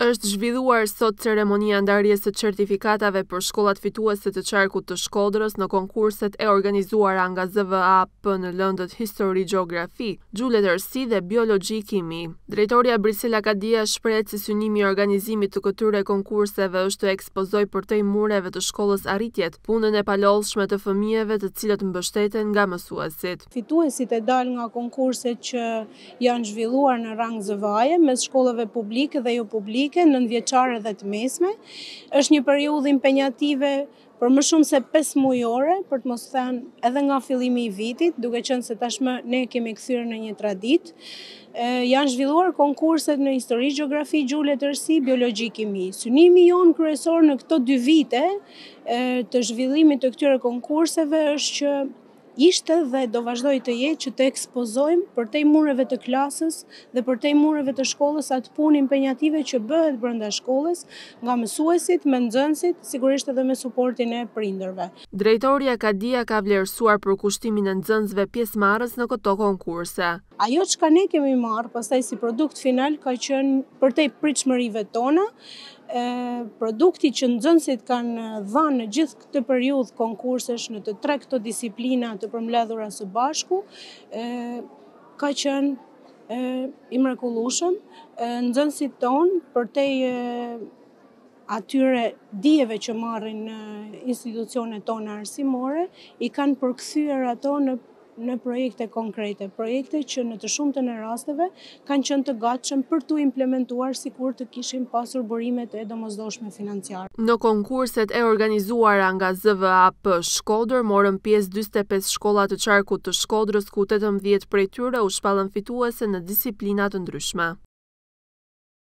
Është zhvilluar sot ceremonia e ndarjes së certifikatave për shkollat fituese të Qarkut të Shkodrës në konkurset e organizuara nga ZVAP në lëndët Histori, Gjeografi, Gjuhë-Letërsi dhe Biologji, Kimi. Drejtorja Brisela Kadia shprehet se synimi i organizimit të këtyre konkurseve është të ekspozojë përtej mureve të shkollës arritjet, punën e palodhshme të fëmijëve të cilët mbështeten nga mësuesit. Fituesit e dalë nga konkurset që janë zhvilluar në rang ZVA-je mes shkollave publike dhe jopublike, nëntëvjeçare dhe të mesme. Është një periudhë impenjative për më shumë se pesë mujore, për të mos thënë edhe nga fillimi i vitit, duke qenë se tashmë ne e kemi kthyer në një traditë. Janë zhvilluar konkurset në histori, gjeografi, gjuhë, letërsi, biologji, kimi. Synimi jonë kryesor në këto dy vite të zhvillimit të këtyre konkurseve është që Ishte dhe do vazhdojë të jetë që të ekspozojmë përtej mureve të klasës dhe përtej mureve të shkollës atë punë impenjative që bëhet brenda shkollës nga mësuesit me nxënësit, sigurisht edhe me suportin e prindërve. Drejtorja Kadia ka vlerësuar përkushtimin e nxënësve pjesëmarrës në këto konkurse. Ajo çka ne kemi marrë pastaj si produkt final ka qenë përtej pritshmërive tona, produkti që nxënësit kanë dhanë në gjithë Këtë periudhë konkursesh në të tre këto disiplina të përmbledhura së bashku ka qenë i mrekullueshëm. Nxënësit tonë përtej atyre dijeve që marrin në institucionet tona arsimore i kanë përkthyer ato në në projekte konkrete, projekte që në të shumtën e rasteve kanë qenë të gatshëm për t'u implementuar sikur të kishin pasur burimet e domosdoshme financiare. Në konkurset e organizuara nga ZVAP Shkodër morën pjesë dyzet e pesë shkolla të qarkut të Shkodrës ku tetëmbëdhjetë prej tyre u shpallën fituese në disiplina të ndryshme.